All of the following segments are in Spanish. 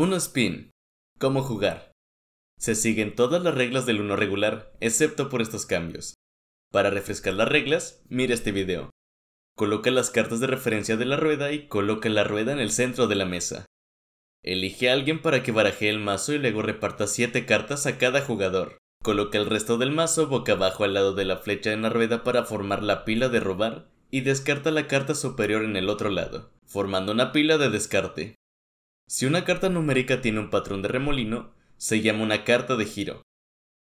1 spin. ¿Cómo jugar? Se siguen todas las reglas del 1 regular, excepto por estos cambios. Para refrescar las reglas, mira este video. Coloca las cartas de referencia de la rueda y coloca la rueda en el centro de la mesa. Elige a alguien para que baraje el mazo y luego reparta 7 cartas a cada jugador. Coloca el resto del mazo boca abajo al lado de la flecha en la rueda para formar la pila de robar y descarta la carta superior en el otro lado, formando una pila de descarte. Si una carta numérica tiene un patrón de remolino, se llama una carta de giro.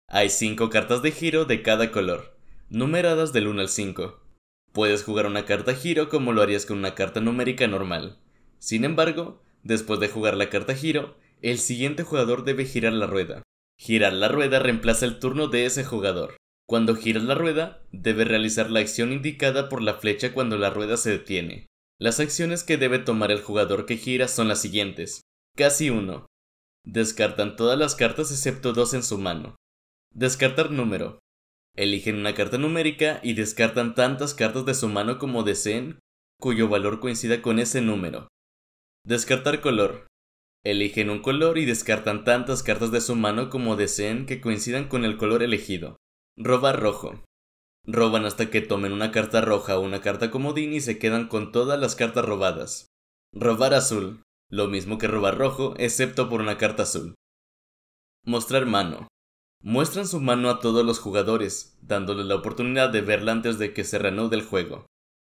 Hay 5 cartas de giro de cada color, numeradas del 1 al 5. Puedes jugar una carta giro como lo harías con una carta numérica normal. Sin embargo, después de jugar la carta giro, el siguiente jugador debe girar la rueda. Girar la rueda reemplaza el turno de ese jugador. Cuando giras la rueda, debes realizar la acción indicada por la flecha cuando la rueda se detiene. Las acciones que debe tomar el jugador que gira son las siguientes. Casi 1. Descartan todas las cartas excepto dos en su mano. Descartar número. Eligen una carta numérica y descartan tantas cartas de su mano como deseen, cuyo valor coincida con ese número. Descartar color. Eligen un color y descartan tantas cartas de su mano como deseen que coincidan con el color elegido. Robar rojo. Roban hasta que tomen una carta roja o una carta comodín y se quedan con todas las cartas robadas. Robar azul. Lo mismo que robar rojo, excepto por una carta azul. Mostrar mano. Muestran su mano a todos los jugadores, dándoles la oportunidad de verla antes de que se reanude el juego.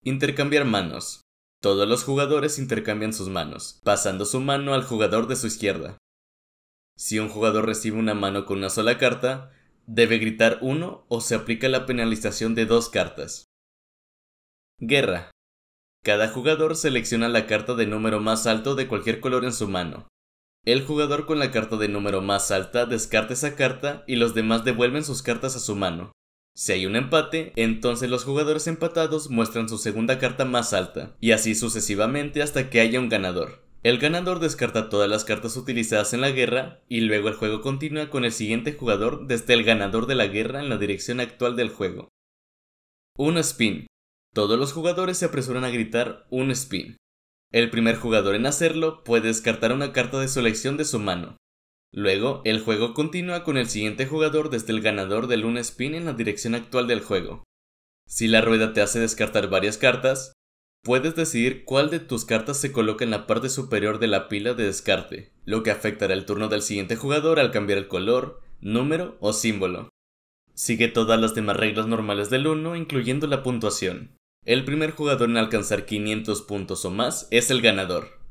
Intercambiar manos. Todos los jugadores intercambian sus manos, pasando su mano al jugador de su izquierda. Si un jugador recibe una mano con una sola carta, Debe gritar uno o se aplica la penalización de dos cartas. Guerra. Cada jugador selecciona la carta de número más alto de cualquier color en su mano. El jugador con la carta de número más alta descarta esa carta y los demás devuelven sus cartas a su mano. Si hay un empate, entonces los jugadores empatados muestran su segunda carta más alta, y así sucesivamente hasta que haya un ganador. El ganador descarta todas las cartas utilizadas en la guerra y luego el juego continúa con el siguiente jugador desde el ganador de la guerra en la dirección actual del juego. Un spin. Todos los jugadores se apresuran a gritar un spin. El primer jugador en hacerlo puede descartar una carta de su de su mano. Luego, el juego continúa con el siguiente jugador desde el ganador del un spin en la dirección actual del juego. Si la rueda te hace descartar varias cartas, Puedes decidir cuál de tus cartas se coloca en la parte superior de la pila de descarte, lo que afectará el turno del siguiente jugador al cambiar el color, número o símbolo. Sigue todas las demás reglas normales del 1, incluyendo la puntuación. El primer jugador en alcanzar 500 puntos o más es el ganador.